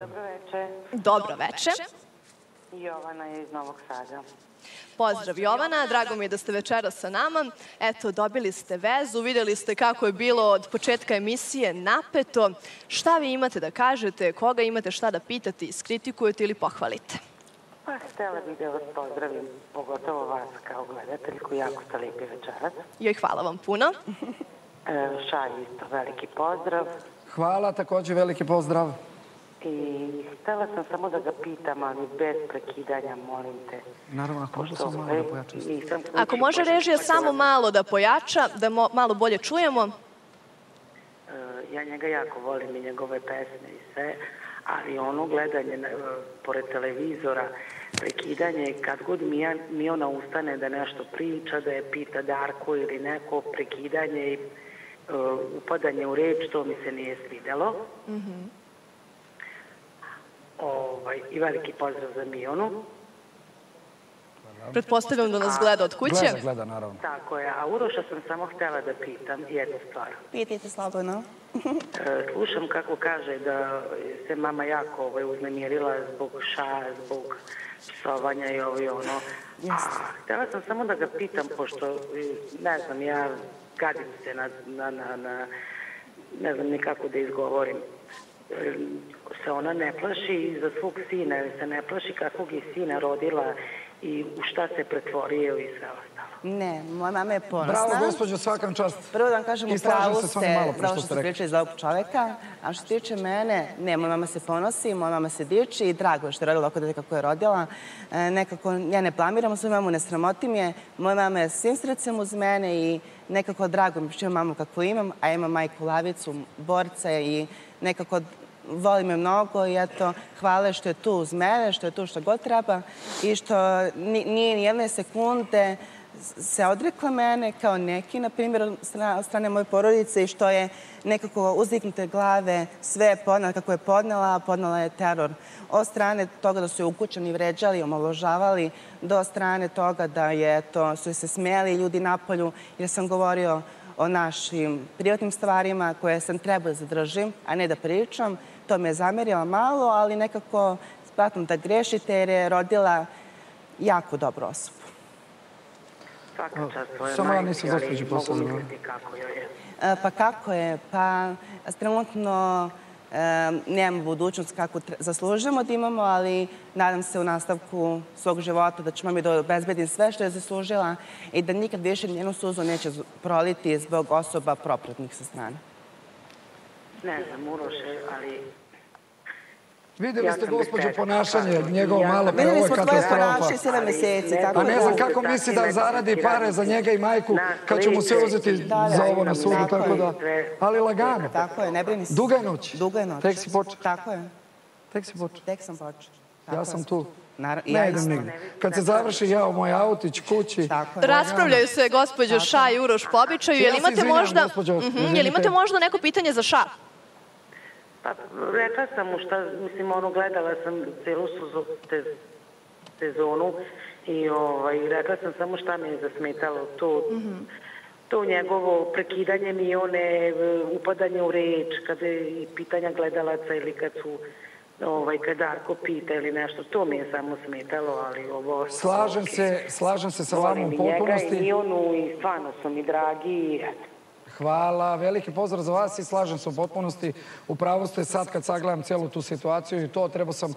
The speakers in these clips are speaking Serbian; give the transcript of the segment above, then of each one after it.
Dobro veče. Dobro veče. Jovana je iz Novog Sada. Pozdrav Jovana, drago mi je da ste večera sa nama. Eto, dobili ste vezu, videli ste kako je bilo od početka emisije napeto. Šta vi imate da kažete, koga imate šta da pitate, iskritikujete ili pohvalite? Pa htela bih da vas pozdravim, pogotovo vas kao gledateljku, jako ste lijepi večeras. Joj, hvala vam puno. E, šalj isto veliki pozdrav. Hvala, takođe veliki pozdrav. I htela sam samo da ga pitam, ali bez prekidanja, molim te. Naravno, ako Pošto, samo malo e, da pojačam. nisam Ako može režija samo malo da pojača, da mo malo bolje čujemo. E, ja njega jako volim i njegove pesme i sve, ali ono gledanje e, pored televizora, prekidanje, kad god Mija, Miona ustane da nešto priča, da je pita Darko ili neko, prekidanje i upadanje u reč, to mi se nije svidelo. Ovaj, I veliki pozdrav za Mionu. Pretpostavljam da nas gleda od kuće. Gleda, gleda, naravno. Tako je, a Uroša sam samo htela da pitam jednu stvar. Pitajte slobodno. E, Slušam kako kaže da se mama jako ovaj, uznemirila zbog ša, zbog psovanja i ovo i ono. A htela sam samo da ga pitam, pošto, ne znam, ja gadim se na, na, na, na ne znam nikako da izgovorim. Se ona ne plaši za svog sina, ili se ne plaši kakvog je sina rodila i u šta se pretvorio i sve ostalo. Ne, moja mama je ponosna. Bravo, gospođo, svakam čast. Prvo da vam kažem, u pravu ste onim malo pre za što ste pričali za ovog čoveka. A što se tiče mene, ne, moja mama se ponosi, moja mama se diči i drago je što je rodila oko dete kako je rodila. E, nekako, ja ne plamiram svoju mamu, ne sramotim je. Moja mama je svim srcem uz mene i nekako drago mi što imam mamu kako imam, a imam majku Lavicu, borca i nekako volim je mnogo i eto, hvala što je tu uz mene, što je tu što god treba i što ni- nije ni jedne sekunde se odrekla mene kao neki, na primjer, od strane, moje porodice i što je nekako uzdignute glave sve podnela kako je podnela, podnela je teror. Od strane toga da su je ukućani vređali, omaložavali, do strane toga da je to, su se smijeli ljudi napolju jer sam govorio o našim privatnim stvarima koje sam trebao da zadržim, a ne da pričam. To me je zamerila malo, ali nekako smatram da grešite jer je rodila jako dobru osobu. Svaka čast svoje samo ja nisam joj je. E, Pa kako je? Pa trenutno nemamo budućnost kako zaslužujemo da imamo, ali nadam se u nastavku svog života da ću mami da obezbedim sve što je zaslužila i da nikad više njenu suzu neće proliti zbog osoba propratnih sa strane. Ne znam, Uroše, ali Videli ste, gospođo, ponašanje njegovo malo pre, ovo je katastrofa. A da... ne znam Da, kako da, misli da, da zaradi da, pare za njega i majku kad će mu se uzeti Da, da, za ovo na sudu, tako da... Ali lagano. Tako je, ne brini se. Duga je noć. Duga je noć. Tek si počeo. Tako je, Tek si počeo. tek sam počeo. Ja sam tu. Naravno, Ne ja idem nigde. Kad se završi ja u moj autić, kući. Raspravljaju se gospođo Ša i Uroš po običaju. Ja Jel se imate izvinjam, možda, gospođo, Mhm, jel imate možda neko pitanje za Ša? Pa, rekla sam mu šta, mislim, ono, gledala sam celu suzu, te, sezonu i ovaj, rekla sam samo šta me je zasmetalo. To, to njegovo prekidanje mi one, upadanje u reč, kada je i pitanja gledalaca ili kad su ovaj, kad Darko pita ili nešto, to mi je samo smetalo, ali ovo... slažem okej. se, slažem se sa vama Volim u i njega i potpunosti. Mionu i stvarno su mi dragi i eto. Hvala, veliki pozdrav za vas i slažem se u potpunosti. Upravo ste sad kad sagledam celu tu situaciju i to, trebao sam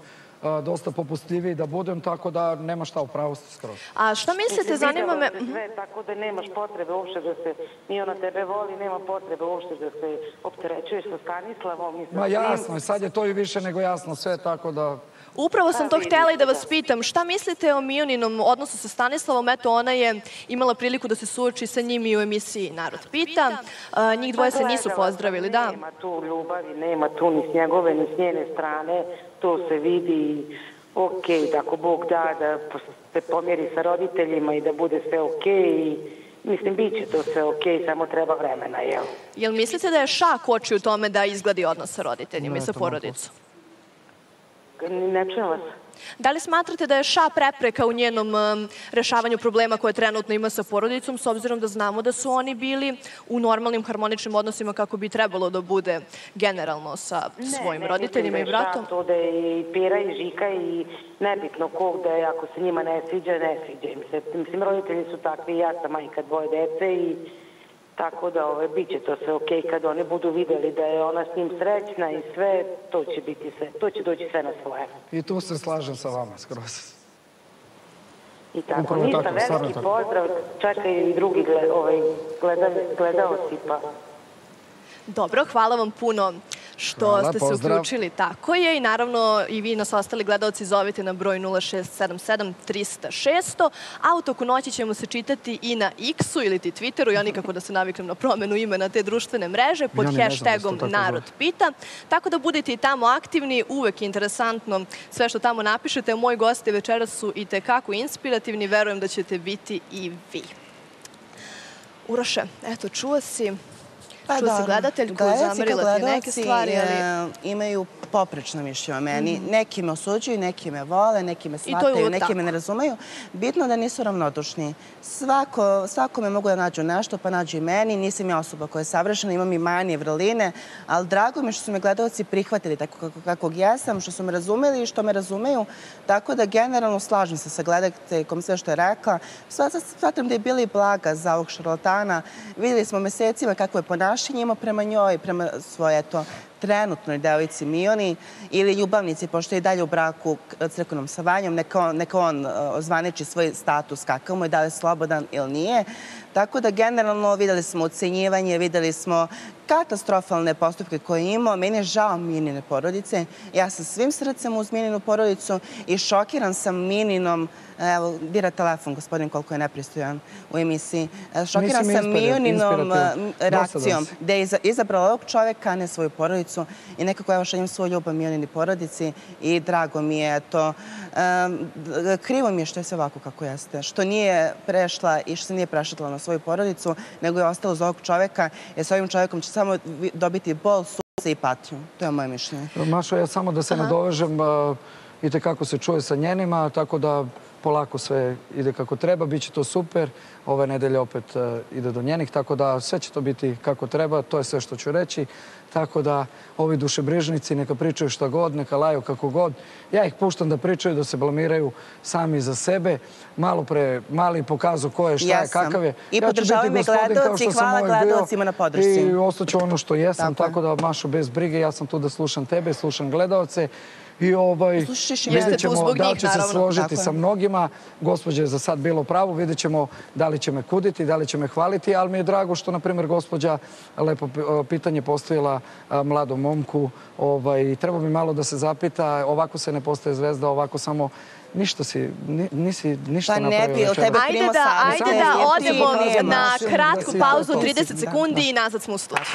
dosta popustljiviji da budem, tako da nema šta, upravo ste skroz. A šta mislite, zanima me... Se Sve, tako da nemaš potrebe uopšte da se, nije ona tebe voli, nema potrebe uopšte da se opterećuješ sa Stanislavom. Ma jasno, sad je to i više nego jasno sve, tako da... Upravo sam to Pa, htjela i da vas vidite, pitam. Šta mislite o Mioninom odnosu sa Stanislavom? Eto, ona je imala priliku da se suoči sa njim i u emisiji Narod pita. Njih dvoje se nisu pozdravili, da. Nema tu ljubavi, nema tu ni s njegove, ni s njene strane, to se vidi. Ok, da ako Bog da, da se pomjeri sa roditeljima i da bude sve ok. I, mislim, bit će to sve ok, samo treba vremena, jel? Jel mislite da je Ša koči u tome da izgladi odnos sa roditeljima i Ne, sa porodicom? Ne čujem vas. Da li smatrate da je ša prepreka u njenom rešavanju problema koje trenutno ima sa porodicom, s obzirom da znamo da su oni bili u normalnim harmoničnim odnosima kako bi trebalo da bude generalno sa svojim roditeljima i bratom? Ne, to da je i Pira i Žika i nebitno kog da je, ako se njima ne sviđa, ne sviđa im se. Mislim, roditelji su takvi, ja sam majka dvoje dece i tako da ove, bit će to sve okej kad oni budu videli da je ona s njim srećna i sve, to će biti sve, to će doći sve na svoje. I tu se slažem sa vama skroz. I tako, Upravo ništa, tako, veliki tako. pozdrav, čekaj i drugi gled, ovaj, gleda, gledaoci, pa Dobro, hvala vam puno što Hvala, ste se pozdrav. uključili. Tako je i naravno i vi nas ostali gledalci zovite na broj 0677 300 600, a u toku noći ćemo se čitati i na X-u ili ti Twitteru, ja nikako da se naviknem na promenu imena te društvene mreže, pod Ja da hashtagom Narod zove. pita. Tako da budete i tamo aktivni, uvek je interesantno sve što tamo napišete. Moji gosti večeras su i tekako inspirativni, verujem da ćete biti i vi. Uroše, eto, čuo si Pa Čuo si da, gledateljku, gledalci zamerila ti neke stvari, ali- e, imaju poprečno mišlje o meni. Neki me osuđuju, neki me vole, neki me uvek neki tako. me ne razumeju. Bitno da nisu ravnodušni. Svako, svakome mogu da nađu nešto, pa nađu i meni. Nisam ja osoba koja je savršena, imam i manije, vrline, ali drago mi je što su me gledalci prihvatili tako kako, kakvog jesam, što su me razumeli i što me razumeju. Tako da generalno slažem se sa gledateljkom sve što je rekla. Sva- Smatram da je bila i blaga za ovog šarlatana. Videli smo mesecima kako je ponašanje imao prema njoj, prema svoje eto, trenutnoj devojci Mioni ili ljubavnici, pošto je i dalje u braku crkvenom sa Vanjom, neka on, neka on uh, ozvaniči svoj status kakav mu je, da li je slobodan ili nije. Tako da generalno videli smo ucenjivanje, videli smo katastrofalne postupke koje je imao. Meni je žao Minine porodice. Ja sam svim srcem uz Mininu porodicu i šokiran sam Mininom Evo, dira telefon, gospodin, koliko je nepristojan u emisiji. E, Šokiran sam Mioninom e, reakcijom danas. da je iza- izabrala ovog čoveka, a ne svoju porodicu. I nekako evo šaljem svoju ljubav Mionini porodici i drago mi je to. D- krivo mi je što je sve ovako kako jeste. Što nije prešla i što se nije prešetla na svoju porodicu, nego je ostala uz ovog čoveka, jer s ovim čovekom će samo dobiti bol, suze i patnju. To je moje mišljenje. Mašo, ja samo da se nadovežem, i tekako se čuje sa njenima, tako da polako sve ide kako treba, bit će to super. Ove nedelje opet e, ide do njenih, tako da sve će to biti kako treba, to je sve što ću reći. Tako da ovi dušebrižnici neka pričaju šta god, neka laju kako god. Ja ih puštam da pričaju, da se blamiraju sami za sebe. Malo pre, mali pokazao ko je, šta je, kakav je. I Ja podržavaju me sam hvala uvek bio gledaocima na podršci. I ostaću ono što jesam, Tako tako da Mašo bez brige, ja sam tu da slušam tebe, slušam gledaoce i ovaj, vidjet ćemo da li će se složiti sa mnogima. Gospođa je za sad bilo pravo, vidjet ćemo da li će me kuditi, da li će me hvaliti, ali mi je drago što, na primjer, gospođa lepo pitanje postavila mladom momku. Ovaj, treba bi malo da se zapita, ovako se ne postaje zvezda, ovako samo ništa si, ni- nisi ništa Pa ne napravio bi, večeras. tebe Ajde primo da, ajde da odemo na da kratku pauzu, da, to si- 30 da, sekundi da. i nazad smo u studiju.